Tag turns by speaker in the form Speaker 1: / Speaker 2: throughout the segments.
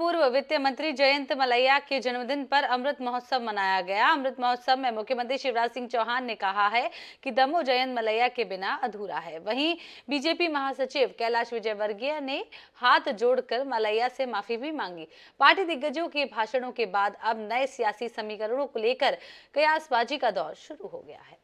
Speaker 1: पूर्व वित्त मंत्री जयंत मलैया के जन्मदिन पर अमृत महोत्सव मनाया गया। अमृत महोत्सव में मुख्यमंत्री शिवराज सिंह चौहान ने कहा है कि दमो जयंत मलैया के बिना अधूरा है। वहीं बीजेपी महासचिव कैलाश विजयवर्गीय ने हाथ जोड़कर मलैया से माफ़ी भी मांगी। पार्टी दिग्गजों के भाषणों के बाद अब नए सियासी समीकरणों को लेकर कयासबाजी का दौर शुरू हो गया है।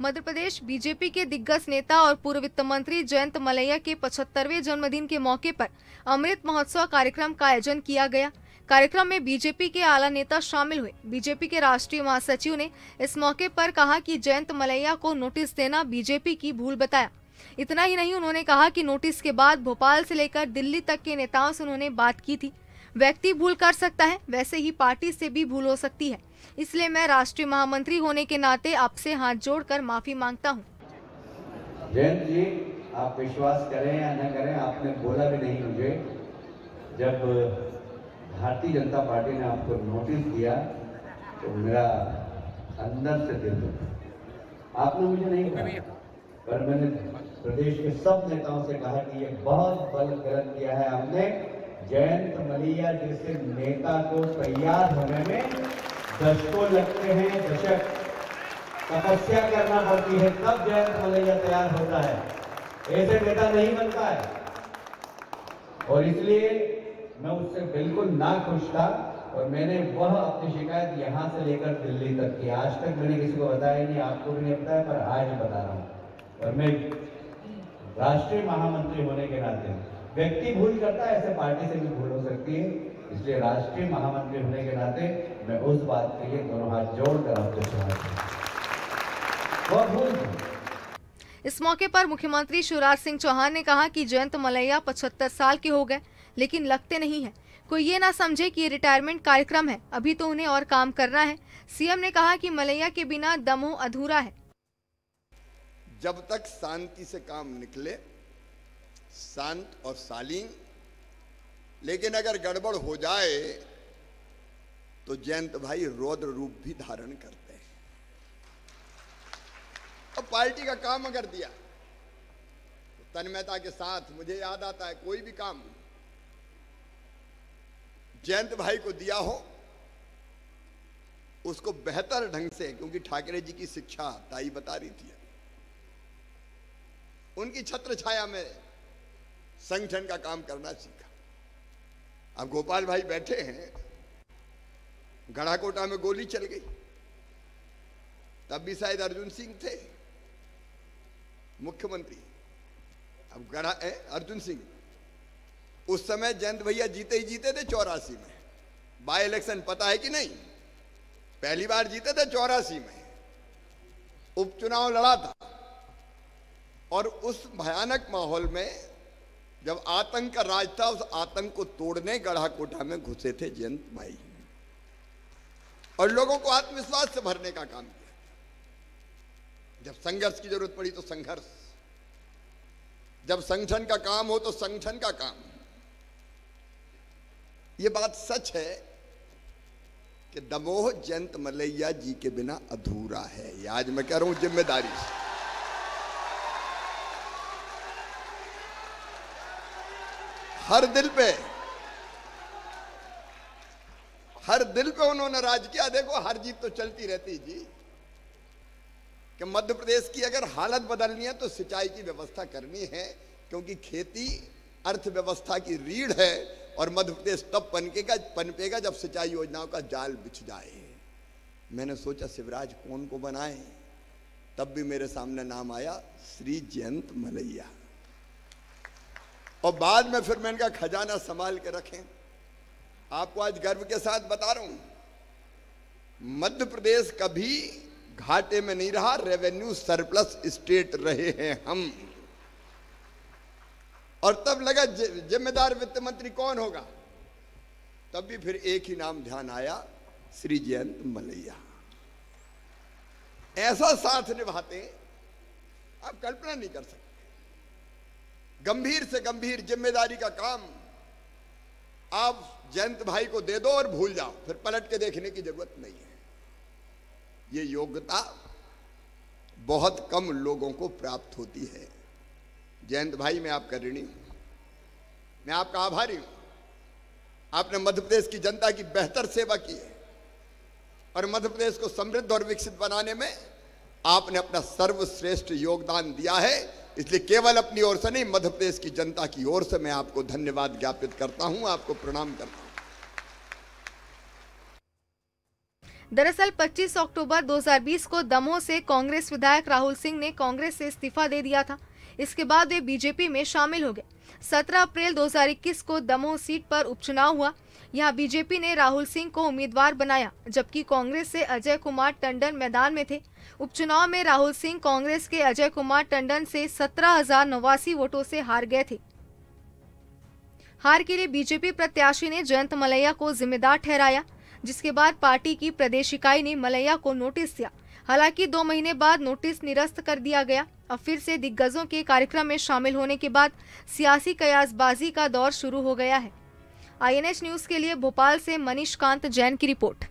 Speaker 2: मध्य प्रदेश बीजेपी के दिग्गज नेता और पूर्व वित्त मंत्री जयंत मलैया के 75वें जन्मदिन के मौके पर अमृत महोत्सव कार्यक्रम का आयोजन किया गया। कार्यक्रम में बीजेपी के आला नेता शामिल हुए। बीजेपी के राष्ट्रीय महासचिव ने इस मौके पर कहा कि जयंत मलैया को नोटिस देना बीजेपी की भूल बताया। इतना ही नहीं, उन्होंने कहा कि नोटिस के बाद भोपाल से लेकर दिल्ली तक के नेताओं से उन्होंने बात की थी। व्यक्ति भूल कर सकता है, वैसे ही पार्टी से भी भूल हो सकती है। इसलिए मैं राष्ट्रीय महामंत्री होने के नाते आपसे हाथ जोड़कर माफ़ी माँगता हूँ।
Speaker 3: जयंत जी, आप विश्वास करें या न करें, आपने बोला भी नहीं मुझे। जब भारतीय जनता पार्टी ने आपको नोटिस दिया तो मेरा अंदर से दिल दुखा आपने मुझे नहीं कहा, पर मैंने प्रदेश के सब नेताओं से कहा कि ये बहुत बल गलत किया है हमने जयंत मलिया जैसे नेता को तैयार होने में दशकों लगते हैं, दशक तपस्या करना पड़ती है, तब जयंत मलैया तैयार होता है। ऐसे नेता नहीं बनता है। और इसलिए मैं उससे बिल्कुल ना खुश था और मैंने वह अपनी शिकायत यहाँ से लेकर दिल्ली तक की। आज तक मैंने किसी को बताया नहीं, आपको भी नहीं बताया, पर आज बता रहा हूँ। और मैं राष्ट्रीय महामंत्री होने के नाते व्यक्ति भूल करता है ऐसे पार्टी से भी भूल हो सकती है। इसलिए राष्ट्रीय महामंत्री होने के नाते मैं उस बात के लिए दोनों हाथ जोड़कर आपको सुना
Speaker 2: इस मौके पर मुख्यमंत्री शिवराज सिंह चौहान ने कहा कि जयंत मलैया पचहत्तर साल के हो गए लेकिन लगते नहीं है। कोई ये ना समझे कि ये रिटायरमेंट कार्यक्रम है। अभी तो उन्हें और काम करना है। सीएम ने कहा कि मलैया के बिना दमो अधूरा है।
Speaker 4: जब तक शांति से काम निकले शांत और शालीन लेकिन अगर गड़बड़ हो जाए तो जयंत भाई रौद्र रूप भी धारण करते हैं। और पार्टी का काम अगर दिया तो तन्मयता के साथ मुझे याद आता है कोई भी काम जयंत भाई को दिया हो, उसको बेहतर ढंग से, क्योंकि ठाकरे जी की शिक्षा ताई बता रही थी। उनकी छत्र छाया में संगठन का काम करना सीखा। अब गोपाल भाई बैठे हैं गढ़ाकोटा में गोली चल गई। तब भी शायद अर्जुन सिंह थे। मुख्यमंत्री। अब गढ़ा अर्जुन सिंह। उस समय जयंत भैया जीते ही जीते थे चौरासी में। बाई इलेक्शन पता है कि नहीं? पहली बार जीते थे चौरासी में। उपचुनाव लड़ा था। और उस भयानक माहौल में जब आतंक का राज था, उस आतंक को तोड़ने गढ़ा कोठा में घुसे थे जयंत भाई। और लोगों को आत्मविश्वास से भरने का काम किया। जब संघर्ष की ज़रूरत पड़ी तो संघर्ष। जब संगठन का काम हो तो संगठन का काम। ये बात सच है कि दमोह जयंत मलैया जी के बिना अधूरा है। आज मैं कह रहा हूँ ज़िम्मेदारी से। हर दिल पे। हर दिल पे उन्होंने राज किया। देखो, हर जीत तो चलती रहती जी। कि मध्य प्रदेश की अगर हालत बदलनी है तो सिंचाई की व्यवस्था करनी है, क्योंकि खेती अर्थव्यवस्था की रीढ़ है और मध्य प्रदेश तब पनकेगा पनपेगा जब सिंचाई योजनाओं का जाल बिछ जाए। मैंने सोचा, शिवराज, कौन को बनाए? तब भी मेरे सामने नाम आया, श्री जयंत मलैया। और बाद में फिर मैंने कहा, खजाना संभाल के रखें। आपको आज गर्व के साथ बता रहा हूँ, मध्य प्रदेश कभी घाटे में नहीं रहा रेवेन्यू सरप्लस स्टेट रहे हैं हम। और तब लगा जिम्मेदार वित्त मंत्री कौन होगा? तब भी फिर एक ही नाम ध्यान आया, श्री जयंत मलैया। ऐसा साथ निभाते, आप कल्पना नहीं कर सकते। गंभीर से गंभीर ज़िम्मेदारी का काम। आप जयंत भाई को दे दो और भूल जाओ, फिर पलट के देखने की ज़रूरत नहीं है। ये योग्यता बहुत कम लोगों को प्राप्त होती है। जयंत भाई, मैं आपका ऋणी हूँ। मैं आपका आभारी हूँ। आपने मध्य प्रदेश की जनता की बेहतर सेवा की है। और मध्य प्रदेश को समृद्ध और विकसित बनाने में आपने अपना सर्वश्रेष्ठ योगदान दिया है। इसलिए केवल अपनी ओर से नहीं मध्य प्रदेश की जनता की ओर से मैं आपको धन्यवाद ज्ञापित करता हूँ, आपको प्रणाम करता हूँ।
Speaker 2: दरअसल 25 अक्टूबर 2020 को दमोह से कांग्रेस विधायक राहुल सिंह ने कांग्रेस से इस्तीफा दे दिया था। इसके बाद वे बीजेपी में शामिल हो गए। 17 अप्रैल 2021 को दमोह सीट पर उपचुनाव हुआ। यहाँ बीजेपी ने राहुल सिंह को उम्मीदवार बनाया, जबकि कांग्रेस से अजय कुमार टंडन मैदान में थे। उपचुनाव में राहुल सिंह कांग्रेस के अजय कुमार टंडन से सत्रह हज़ार नवासी वोटों से हार गए थे। हार के लिए बीजेपी प्रत्याशी ने जयंत मलैया को जिम्मेदार ठहराया, जिसके बाद पार्टी की प्रदेश इकाई ने मलैया को नोटिस दिया। हालाँकि दो महीने बाद नोटिस निरस्त कर दिया गया, अब फिर से दिग्गजों के कार्यक्रम में शामिल होने के बाद सियासी कयासबाजी का दौर शुरू हो गया है। आईएनएच न्यूज़ के लिए भोपाल से मनीष कांत जैन की रिपोर्ट।